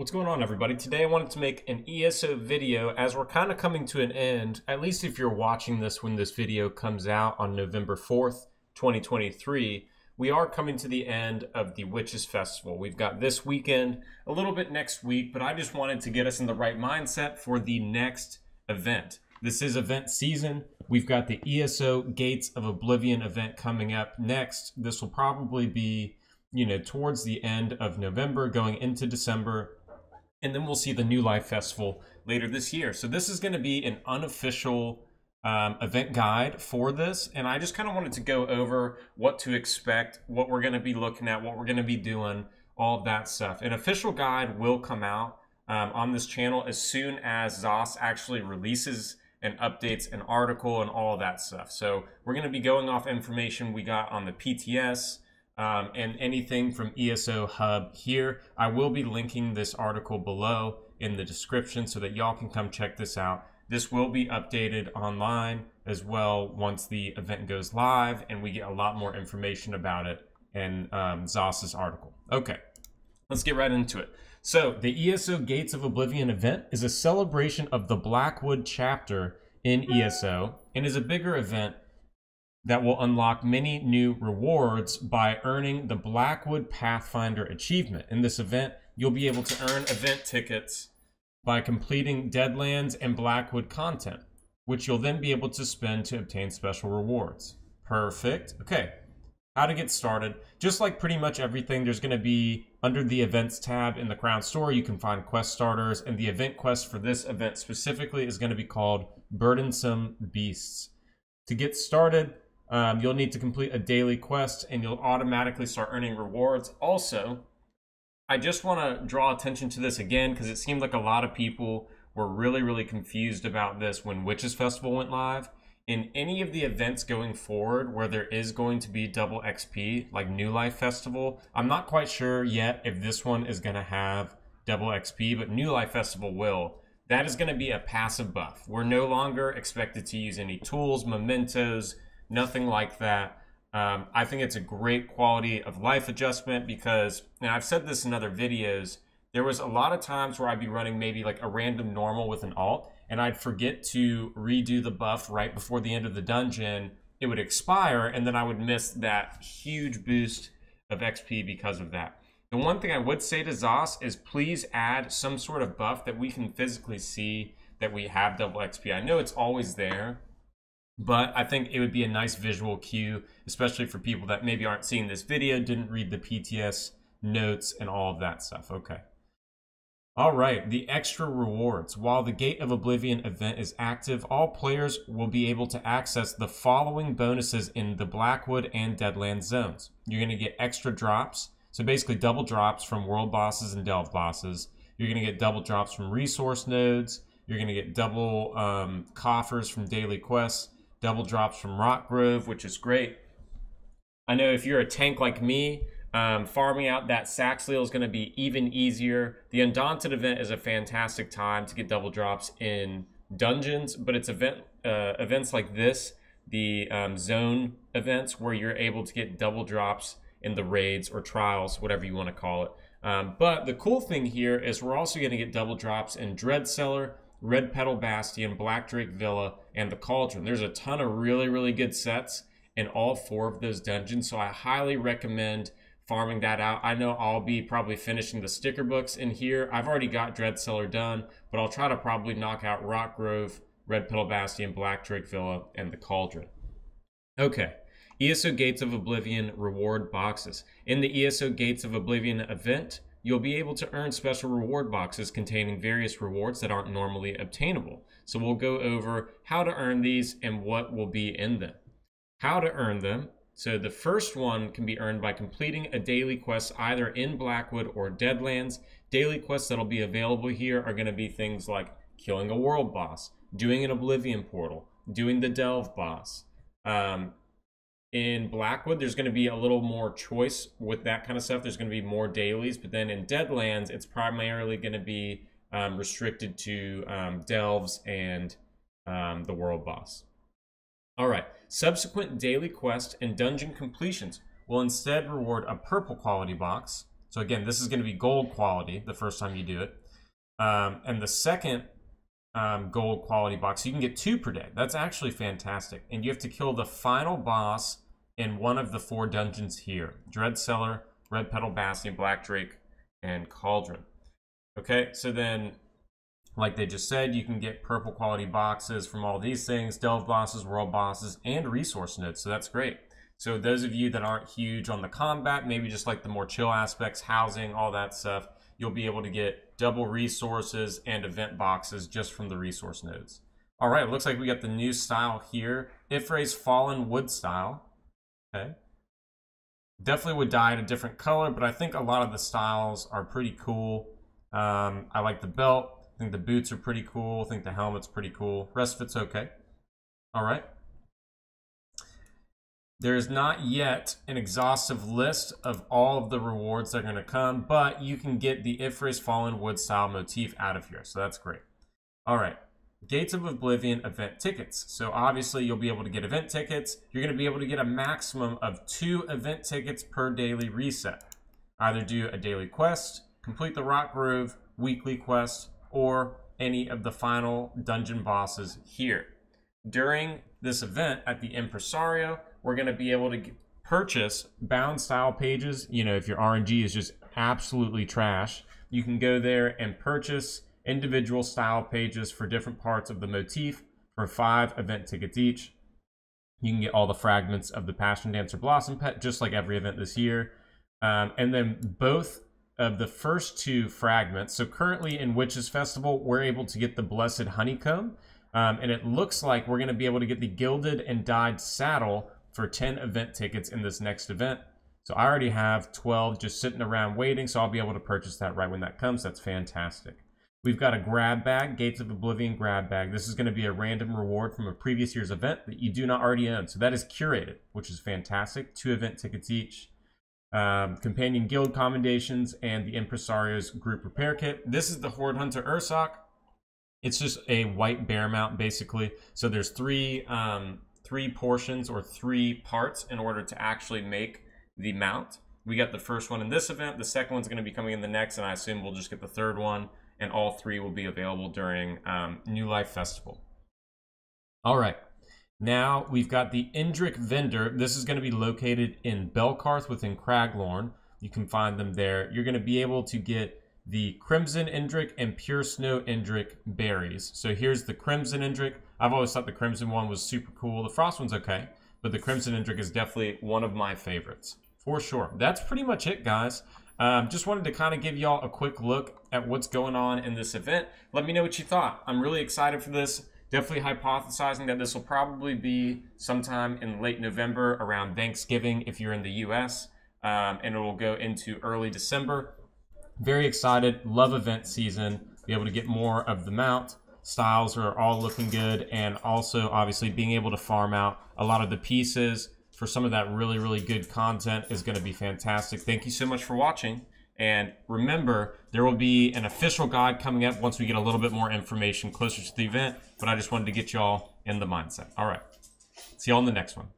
What's going on everybody? Today I wanted to make an ESO video as we're kind of coming to an end, at least if you're watching this when this video comes out on November 4th, 2023. We are coming to the end of the Witches Festival. We've got this weekend, a little bit next week, but I just wanted to get us in the right mindset for the next event. This is event season. We've got the ESO Gates of Oblivion event coming up next. This will probably be, you know, towards the end of November, going into December and then we'll see the New Life Festival later this year. So this is going to be an unofficial um, event guide for this, and I just kind of wanted to go over what to expect, what we're going to be looking at, what we're going to be doing, all of that stuff. An official guide will come out um, on this channel as soon as ZOS actually releases and updates an article and all that stuff. So we're going to be going off information we got on the PTS, um, and anything from ESO Hub here. I will be linking this article below in the description so that y'all can come check this out. This will be updated online as well once the event goes live and we get a lot more information about it in um, ZOS's article. Okay, let's get right into it. So, the ESO Gates of Oblivion event is a celebration of the Blackwood chapter in ESO and is a bigger event that will unlock many new rewards by earning the Blackwood Pathfinder achievement. In this event, you'll be able to earn event tickets by completing Deadlands and Blackwood content, which you'll then be able to spend to obtain special rewards. Perfect. Okay, how to get started. Just like pretty much everything, there's going to be under the events tab in the Crown Store, you can find quest starters, and the event quest for this event specifically is going to be called Burdensome Beasts. To get started, um, you'll need to complete a daily quest and you'll automatically start earning rewards. Also, I just want to draw attention to this again because it seemed like a lot of people were really, really confused about this when Witches Festival went live. In any of the events going forward where there is going to be double XP, like New Life Festival, I'm not quite sure yet if this one is going to have double XP, but New Life Festival will. That is going to be a passive buff. We're no longer expected to use any tools, mementos, nothing like that. Um, I think it's a great quality of life adjustment because, and I've said this in other videos, there was a lot of times where I'd be running maybe like a random normal with an alt, and I'd forget to redo the buff right before the end of the dungeon. It would expire, and then I would miss that huge boost of XP because of that. The one thing I would say to ZOS is please add some sort of buff that we can physically see that we have double XP. I know it's always there, but I think it would be a nice visual cue, especially for people that maybe aren't seeing this video, didn't read the PTS notes and all of that stuff. Okay. All right, the extra rewards. While the Gate of Oblivion event is active, all players will be able to access the following bonuses in the Blackwood and Deadlands zones. You're going to get extra drops, so basically double drops from world bosses and delve bosses. You're going to get double drops from resource nodes. You're going to get double um, coffers from daily quests double drops from Rockgrove, which is great. I know if you're a tank like me, um, farming out that Saxhleel is going to be even easier. The Undaunted event is a fantastic time to get double drops in dungeons, but it's event uh, events like this, the um, zone events, where you're able to get double drops in the raids or trials, whatever you want to call it. Um, but the cool thing here is we're also going to get double drops in Dread Cellar Red Petal Bastion, Black Drake Villa, and the Cauldron. There's a ton of really, really good sets in all four of those dungeons, so I highly recommend farming that out. I know I'll be probably finishing the sticker books in here. I've already got Dread Cellar done, but I'll try to probably knock out Rockgrove, Red Petal Bastion, Black Drake Villa, and the Cauldron. Okay. ESO Gates of Oblivion reward boxes. In the ESO Gates of Oblivion event, you'll be able to earn special reward boxes containing various rewards that aren't normally obtainable. So we'll go over how to earn these and what will be in them. How to earn them. So the first one can be earned by completing a daily quest either in Blackwood or Deadlands. Daily quests that'll be available here are going to be things like killing a world boss, doing an Oblivion portal, doing the Delve boss, um, in Blackwood, there's going to be a little more choice with that kind of stuff. There's going to be more dailies, but then in Deadlands, it's primarily going to be um, restricted to um, delves and um, the world boss. All right, subsequent daily quest and dungeon completions will instead reward a purple quality box, So again, this is going to be gold quality the first time you do it. Um, and the second um, gold quality box, you can get two per day. That's actually fantastic. And you have to kill the final boss in one of the four dungeons here. Dread Cellar, Red Petal Bastion, Black Drake, and Cauldron. Okay, so then, like they just said, you can get purple quality boxes from all these things, delve bosses, world bosses, and resource nodes, so that's great. So those of you that aren't huge on the combat, maybe just like the more chill aspects, housing, all that stuff, you'll be able to get double resources and event boxes just from the resource nodes. All right, it looks like we got the new style here. Y'ffre's Fallen Wood style. Okay. Definitely would dye in a different color, but I think a lot of the styles are pretty cool. Um, I like the belt. I think the boots are pretty cool. I think the helmet's pretty cool. Rest of it's okay. All right. There is not yet an exhaustive list of all of the rewards that are going to come, but you can get the Y'ffre's Fallen Wood style motif out of here, so that's great. All right, Gates of Oblivion event tickets. So obviously you'll be able to get event tickets. You're going to be able to get a maximum of two event tickets per daily reset. Either do a daily quest, complete the Rockgrove weekly quest, or any of the final dungeon bosses here. During this event at the Impresario, we're going to be able to purchase bound style pages. You know, if your RNG is just absolutely trash, you can go there and purchase individual style pages for different parts of the motif for five event tickets each. You can get all the fragments of the Passion Dancer Blossom Pet, just like every event this year. Um, and then both of the first two fragments. So currently in Witches Festival, we're able to get the Blessed Honeycomb. Um, and it looks like we're going to be able to get the Gilded and Dyed Saddle for 10 event tickets in this next event. So I already have 12 just sitting around waiting, so I'll be able to purchase that right when that comes. That's fantastic. We've got a grab bag, Gates of Oblivion grab bag. This is going to be a random reward from a previous year's event that you do not already own. So that is curated, which is fantastic. Two event tickets each. Um, companion guild commendations and the Impresario's group repair kit. This is the Hoard Hunter Ursauk. It's just a white bear mount, basically. So there's three um, three portions or three parts in order to actually make the mount. We got the first one in this event. The second one's going to be coming in the next, and I assume we'll just get the third one. And all three will be available during um, New Life Festival. All right. Now we've got the Indrik vendor. This is going to be located in Belkarth within Craglorn. You can find them there. You're going to be able to get the Crimson Indrik and Pure Snow Indrik berries. So here's the Crimson Indrik. I've always thought the Crimson one was super cool. The Frost one's okay, but the Crimson Indrik is definitely one of my favorites, for sure. That's pretty much it, guys. Um, just wanted to kind of give y'all a quick look at what's going on in this event. Let me know what you thought. I'm really excited for this. Definitely hypothesizing that this will probably be sometime in late November around Thanksgiving if you're in the US. Um, and it will go into early December. Very excited. Love event season. Be able to get more of the mount. Styles are all looking good. And also, obviously, being able to farm out a lot of the pieces for some of that really, really good content is going to be fantastic. Thank you so much for watching. And remember, there will be an official guide coming up once we get a little bit more information closer to the event. But I just wanted to get y'all in the mindset. All right. See y'all in the next one.